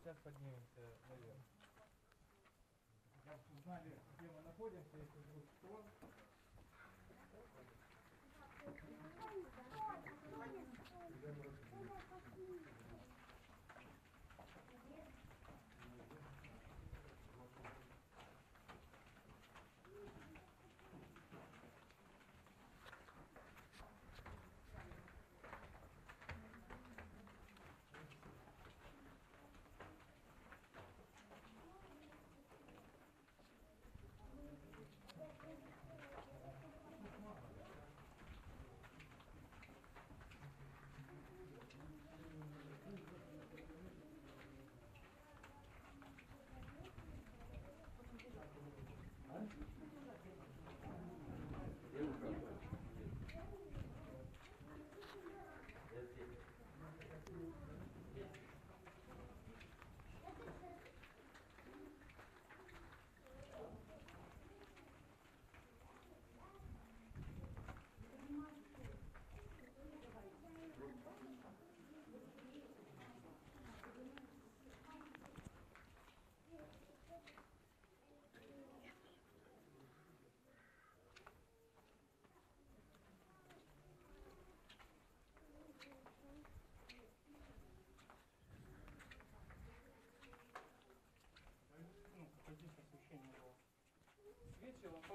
сейчас поднимемся наверх. Как узнали, где мы находимся, если вдруг что. ну,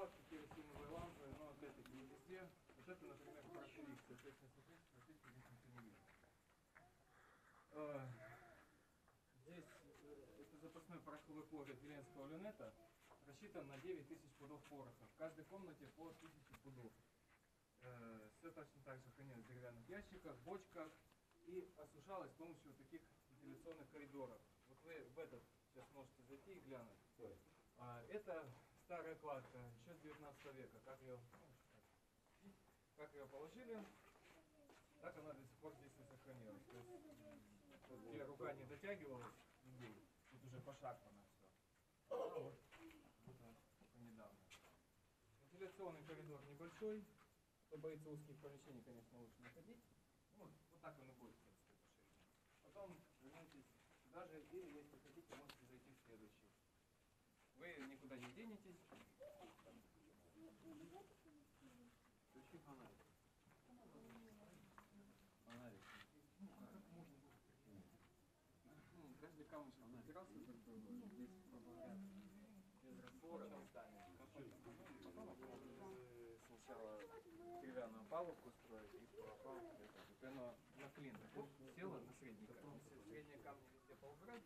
Свечи, лампадки, керосиновые лампы, но опять-таки не везде. Вот это, например, соответственно, здесь видно. Э, это запасной пороховой погреб Веленского люнета, рассчитан на 9 тысяч пудов пороха. В каждой комнате по 1000 пудов. Э, Все точно так же хранилось в деревянных ящиках, бочках и осушалось с помощью вот таких вентиляционных коридоров. Вот вы в этот сейчас можете зайти и глянуть. А, Это старая кладка, еще с 19 века. Как ее, как ее положили, так она до сих пор здесь и сохранилась. То есть, вот где рука не дотягивалась, тут уже пошарпано все. А вот, вот недавно. Вентиляционный коридор небольшой. Кто боится узких помещений, конечно, лучше не ходить. Ну, вот, так он и будет, в принципе, по. Потом вернетесь сюда же, или если хотите, можете зайти в следующий. Вы никуда не денетесь. Включи фонарик. Фонарик. Ну, как можно Ну, каждый камушек другу. Здесь, говоря, без раствора сначала деревянную палубку строить, и это. Вот оно на вот село на средний камень. Средние камни везде поубрать,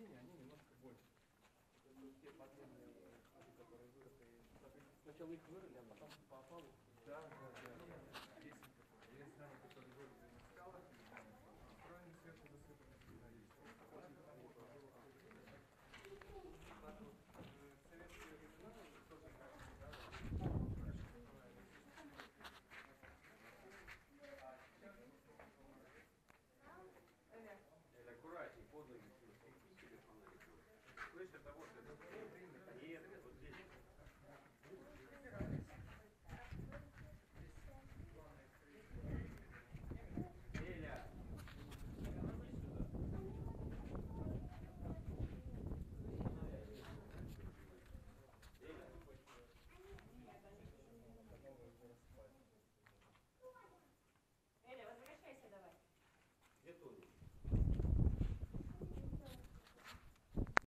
Посередине, они немножко больше. Те подземные которые выросли. Сначала их вырыли, а потом по опалу. Да, да, да. слышит, а вот это.